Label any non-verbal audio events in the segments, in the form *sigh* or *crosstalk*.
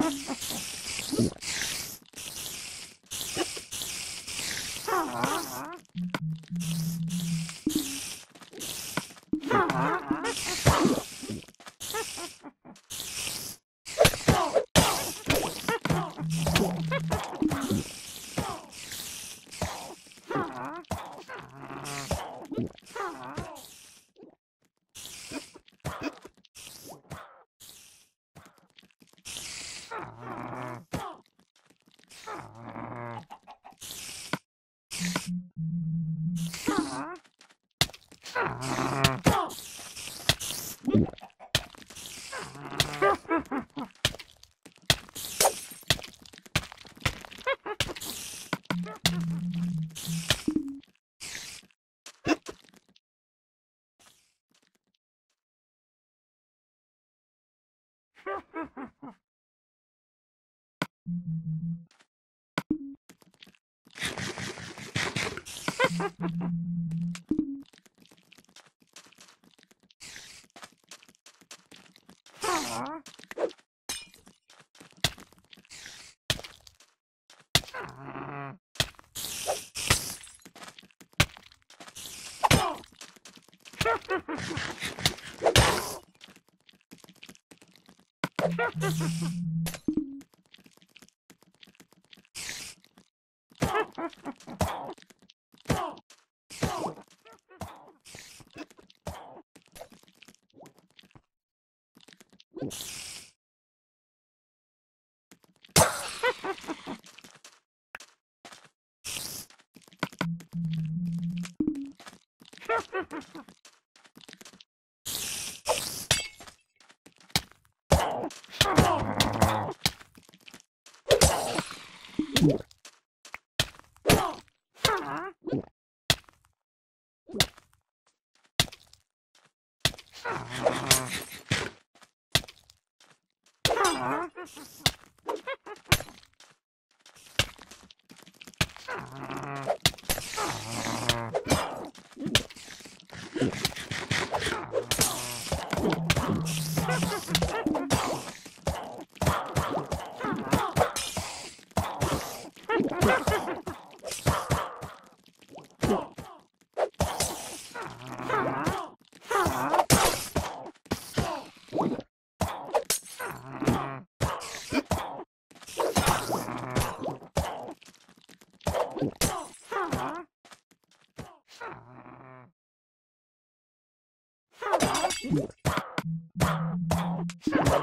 Ah. Aww. Ha ha ha ha! Oh.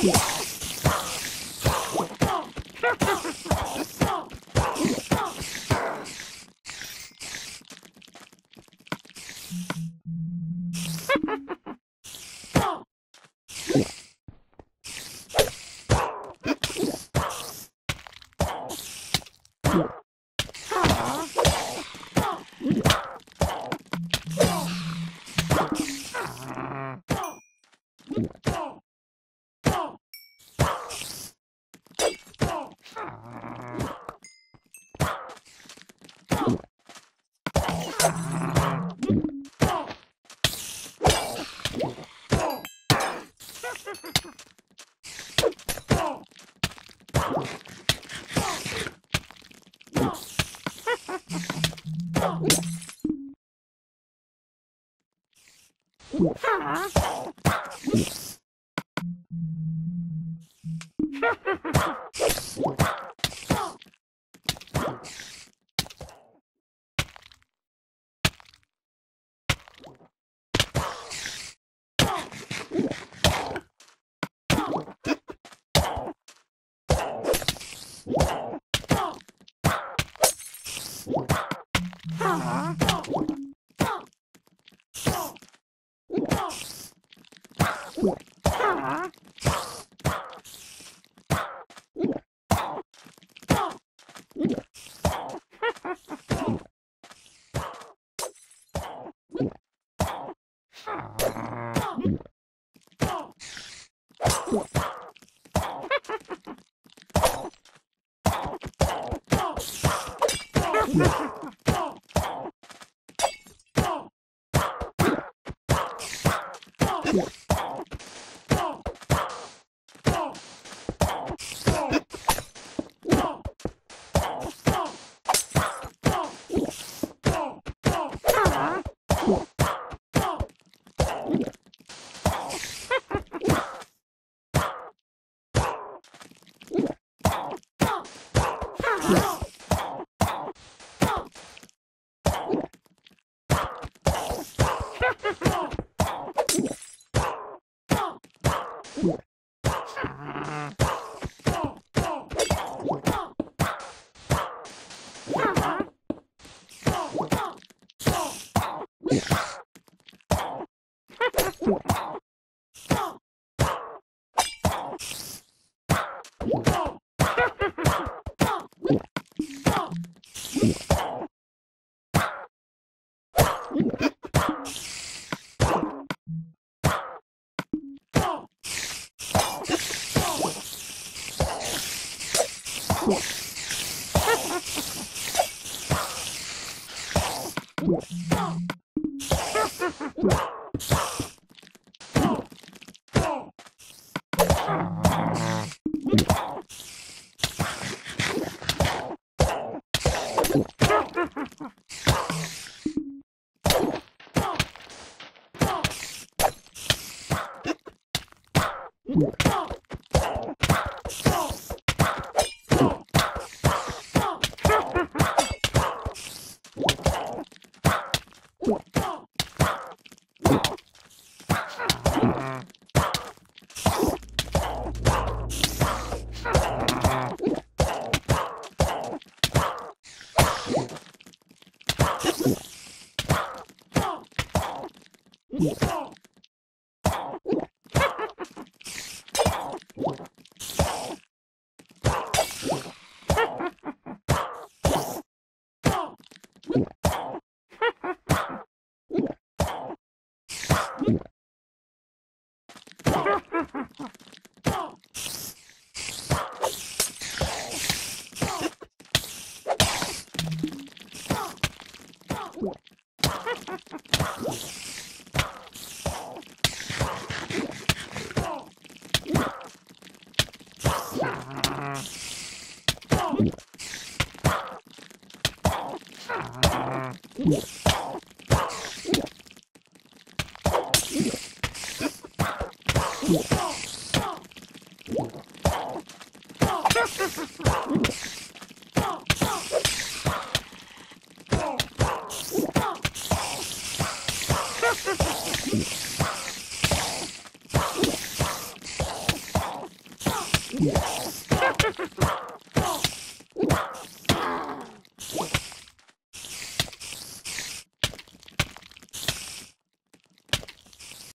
Yeah. paha. What? What? Stop! Oh. *laughs* *laughs* Ha ha ha ha! Yes.